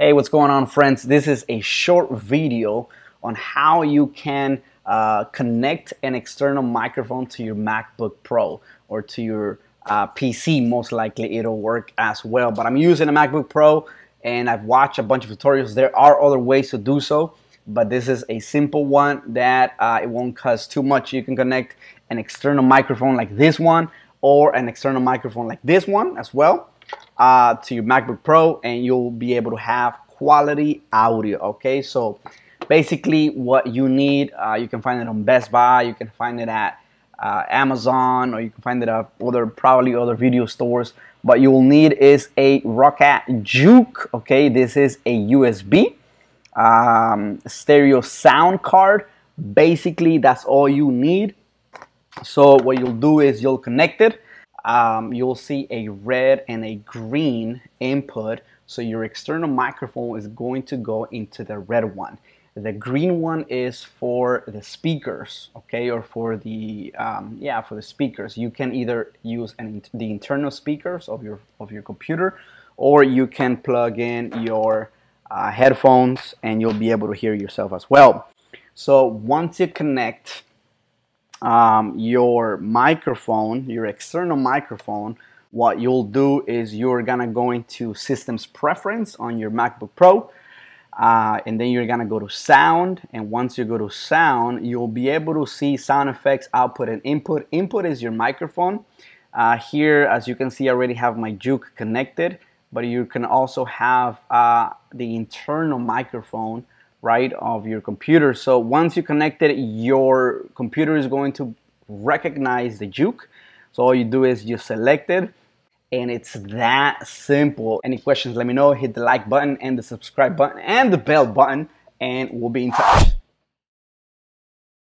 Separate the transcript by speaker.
Speaker 1: Hey, what's going on friends? This is a short video on how you can uh, connect an external microphone to your MacBook Pro or to your uh, PC. Most likely it'll work as well, but I'm using a MacBook Pro and I've watched a bunch of tutorials. There are other ways to do so, but this is a simple one that uh, it won't cost too much. You can connect an external microphone like this one or an external microphone like this one as well uh, to your MacBook Pro and you'll be able to have quality audio. Okay, so basically what you need, uh, you can find it on Best Buy, you can find it at uh, Amazon, or you can find it at other probably other video stores. But you will need is a Roccat Juke. Okay, this is a USB um, stereo sound card. Basically, that's all you need. So what you'll do is you'll connect it um, you'll see a red and a green input. So your external microphone is going to go into the red one. The green one is for the speakers, okay, or for the um, yeah for the speakers. You can either use an, the internal speakers of your of your computer, or you can plug in your uh, headphones and you'll be able to hear yourself as well. So once you connect um, your microphone, your external microphone, what you'll do is you're gonna go into systems preference on your MacBook Pro uh, and then you're gonna go to sound and once you go to sound you'll be able to see sound effects output and input. Input is your microphone. Uh, here as you can see I already have my juke connected but you can also have uh, the internal microphone right, of your computer. So once you connect it, your computer is going to recognize the juke. So all you do is you select it and it's that simple. Any questions, let me know. Hit the like button and the subscribe button and the bell button and we'll be in touch.